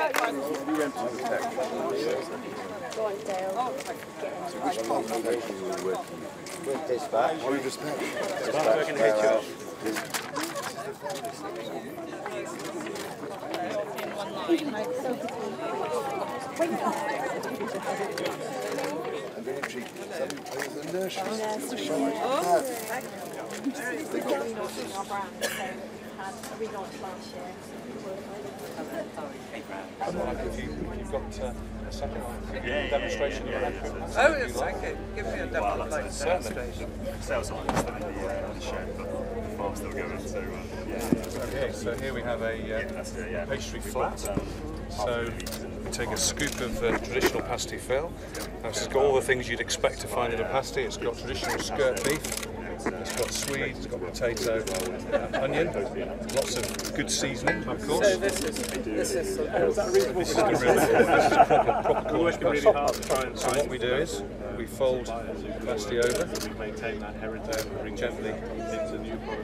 Go on, Dale. Which part of the foundation are you working with? With dispatch. What are you dispatch? Dispatch. Dispatch. Dispatch. Dispatch. Dispatch. Dispatch. Dispatch the nurseries. Yes, the we shop. did. They got relaunching our brand, so had a relaunch last year. If you, you've got uh, a second demonstration of a Oh, yes, okay. Give me a Well, demonstration. Sales on the, uh, the show, farm's still going. So uh, yeah, Okay, so here we have a uh, it. Yeah, pastry flat. um, So we take a scoop of uh, traditional pasty fill. Now, It's got all the things you'd expect to find in a pasty. It's got traditional skirt beef. It's got swede. It's got potato, uh, onion. Lots of good seasoning, of course. So this is this is This is the real this is proper, proper Cornish pasty. So what we do is we fold the pasty over, then gently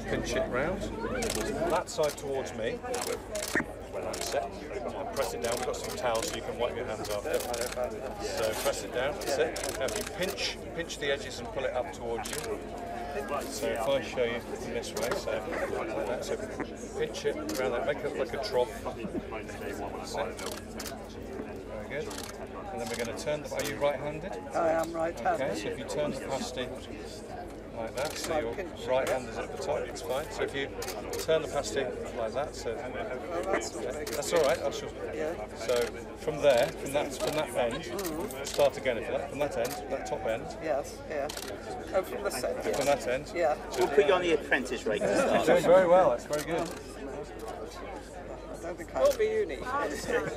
pinch it round. That side towards me. That's it. And press it down. We've got some towels so you can wipe your hands off. So press it down. That's it. Now if you pinch, pinch the edges and pull it up towards you. So if I show you in this way, so like that, so pinch it around that, make it like a trough. That's it. Very good. And then we're going to turn the. Are you right-handed? I am right-handed. Okay, so if you turn the pasty like that, so your right hand is at the top, it's fine. So if you turn the pasty like that, so that's all right. I'll show. So from there, from that from that end, start again if you like. From that end, that top end, Yes, yeah. Oh, from the centre. from that end. Yeah. We'll put you on the apprentice rate to You're doing very well. That's very good. Ah, I don't think I will be uni. I Artisan. don't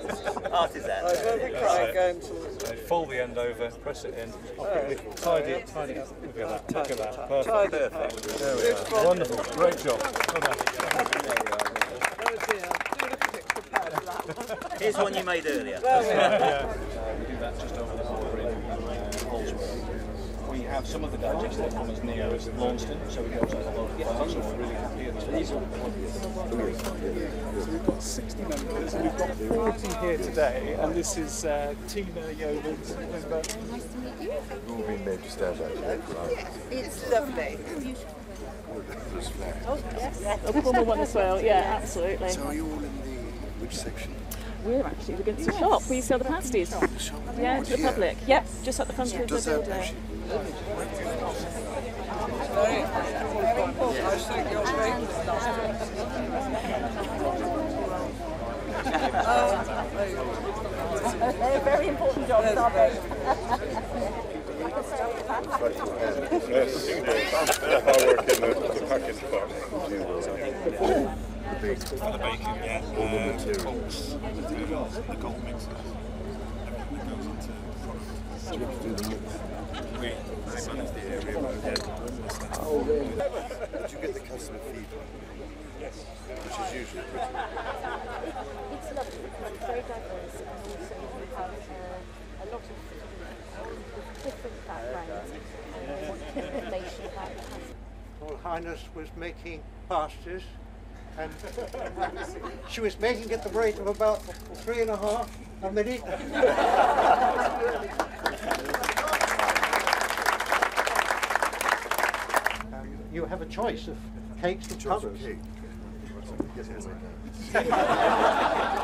think I'm going to. Fold the end over, press it in, tidy it, tidy it. Look at that. Look at that. Try Perfect. this. There we are. Wonderful. Great job. Well done. Oh dear. Do look a bit prepared for that one. Here's one you made earlier. We do that just over the border in Holsworth. We have some of the digits that come as near as Launceston, so we go to a lot of farms, so we're really happy at this. So we've got 60 members, and we've got 40 here today, and this is uh, Tina Yeoman's member. We've all been there just as actually. It's lovely. Just flat. A formal one as well, yeah, absolutely. So are you all in the which section? We're actually against the shop. We sell the pasties. Yeah, to the public. Yep, just at the front of the Does that building. actually? Very, very important. I think you're great. They're very important jobs, aren't they? yes, I work in the, the packing department. The big bacon, yeah. all the materials. The gold mixer. Do you have to do the mix? We manage the area. Did you get the customer feedback? Yes. Which is usually pretty. It's lovely because it's very diverse and also we have uh, a lot of different backgrounds and they want information about the past. Her Highness was making pastas and she was making at the rate of about three and a half a minute. Um, you have a choice of cakes and puddles. cake. Yes, yes, I can.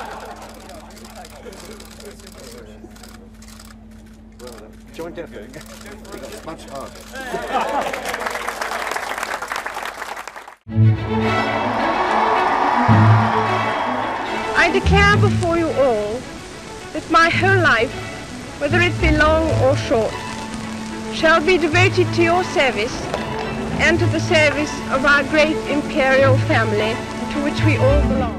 Joint effort. Much harder. I declare before you all that my whole life, whether it be long or short, shall be devoted to your service and to the service of our great imperial family to which we all belong.